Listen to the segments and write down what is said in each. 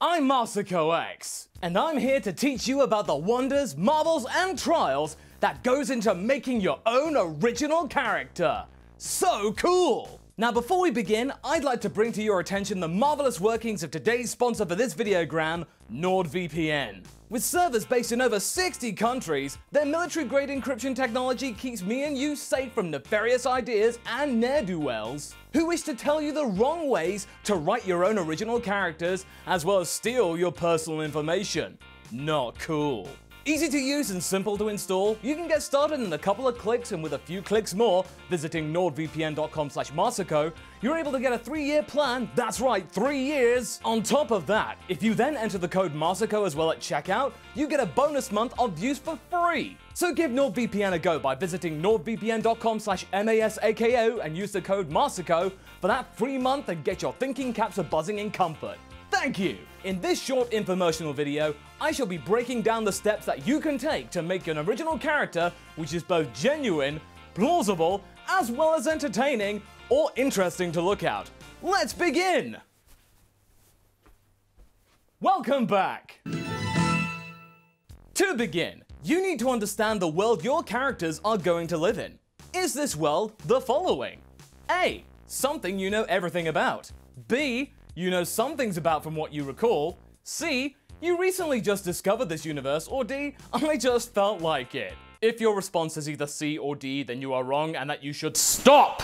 I'm Masako X, and I'm here to teach you about the wonders, marvels, and trials that goes into making your own original character. So cool! Now before we begin, I'd like to bring to your attention the marvelous workings of today's sponsor for this videogram, NordVPN. With servers based in over 60 countries, their military-grade encryption technology keeps me and you safe from nefarious ideas and ne'er-do-wells who wish to tell you the wrong ways to write your own original characters as well as steal your personal information. Not cool. Easy to use and simple to install, you can get started in a couple of clicks and with a few clicks more, visiting nordvpn.com slash Masako, you're able to get a three-year plan, that's right, three years! On top of that, if you then enter the code Masako as well at checkout, you get a bonus month of use for free! So give NordVPN a go by visiting nordvpn.com slash MASAKO and use the code Masako for that free month and get your thinking caps a buzzing in comfort. Thank you! In this short infomercial video, I shall be breaking down the steps that you can take to make an original character which is both genuine, plausible, as well as entertaining or interesting to look at. Let's begin! Welcome back! To begin, you need to understand the world your characters are going to live in. Is this world the following? A. Something you know everything about. B you know some things about from what you recall. C. You recently just discovered this universe. Or D. I just felt like it. If your response is either C or D, then you are wrong and that you should STOP!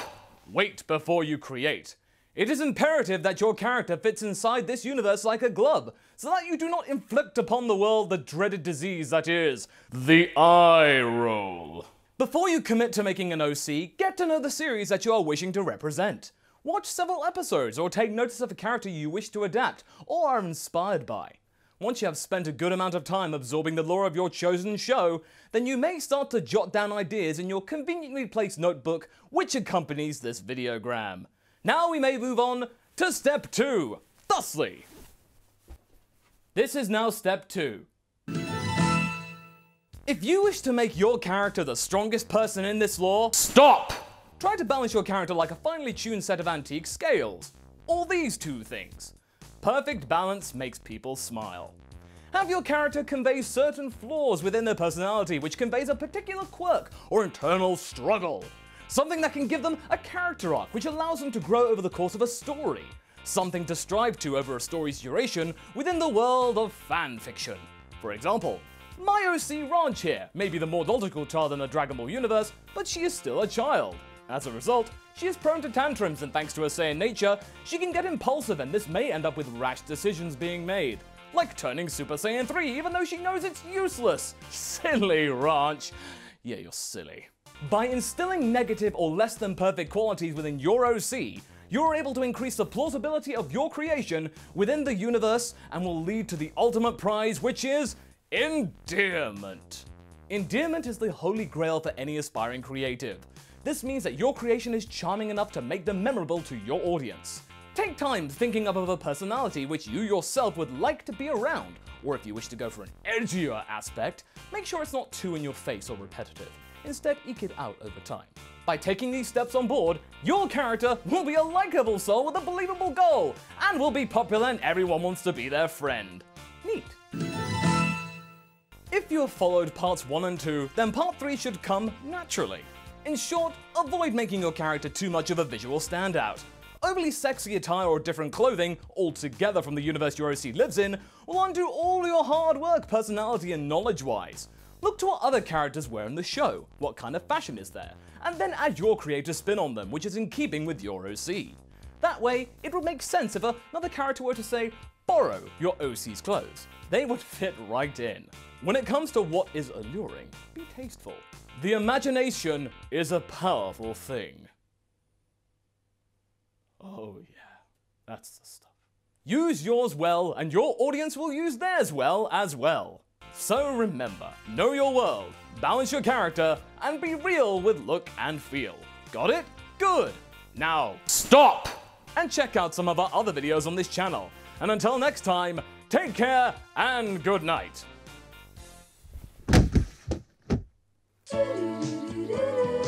Wait before you create. It is imperative that your character fits inside this universe like a glove, so that you do not inflict upon the world the dreaded disease that is the eye roll. Before you commit to making an OC, get to know the series that you are wishing to represent. Watch several episodes or take notice of a character you wish to adapt or are inspired by. Once you have spent a good amount of time absorbing the lore of your chosen show, then you may start to jot down ideas in your conveniently placed notebook which accompanies this videogram. Now we may move on to step 2, thusly. This is now step 2. If you wish to make your character the strongest person in this lore, stop! Try to balance your character like a finely tuned set of antique scales. Or these two things. Perfect balance makes people smile. Have your character convey certain flaws within their personality which conveys a particular quirk or internal struggle. Something that can give them a character arc which allows them to grow over the course of a story. Something to strive to over a story's duration within the world of fan fiction. For example, my OC Ranch here may be the more logical child in the Dragon Ball universe, but she is still a child. As a result, she is prone to tantrums and thanks to her Saiyan nature, she can get impulsive and this may end up with rash decisions being made. Like turning Super Saiyan 3 even though she knows it's useless. Silly Ranch. Yeah, you're silly. By instilling negative or less than perfect qualities within your OC, you're able to increase the plausibility of your creation within the universe and will lead to the ultimate prize, which is endearment. Endearment is the holy grail for any aspiring creative. This means that your creation is charming enough to make them memorable to your audience. Take time thinking up of a personality which you yourself would like to be around, or if you wish to go for an edgier aspect, make sure it's not too in your face or repetitive. Instead, eke it out over time. By taking these steps on board, your character will be a likable soul with a believable goal, and will be popular and everyone wants to be their friend. Neat. If you have followed parts 1 and 2, then part 3 should come naturally. In short, avoid making your character too much of a visual standout. Overly sexy attire or different clothing, altogether from the universe your OC lives in, will undo all your hard work personality and knowledge-wise. Look to what other characters wear in the show, what kind of fashion is there, and then add your creative spin on them which is in keeping with your OC. That way, it would make sense if another character were to say, borrow your OC's clothes. They would fit right in. When it comes to what is alluring, be tasteful. The imagination is a powerful thing. Oh yeah, that's the stuff. Use yours well, and your audience will use theirs well as well. So remember, know your world, balance your character, and be real with look and feel. Got it? Good! Now, stop! And check out some of our other videos on this channel. And until next time, take care and good night. Do, do, do,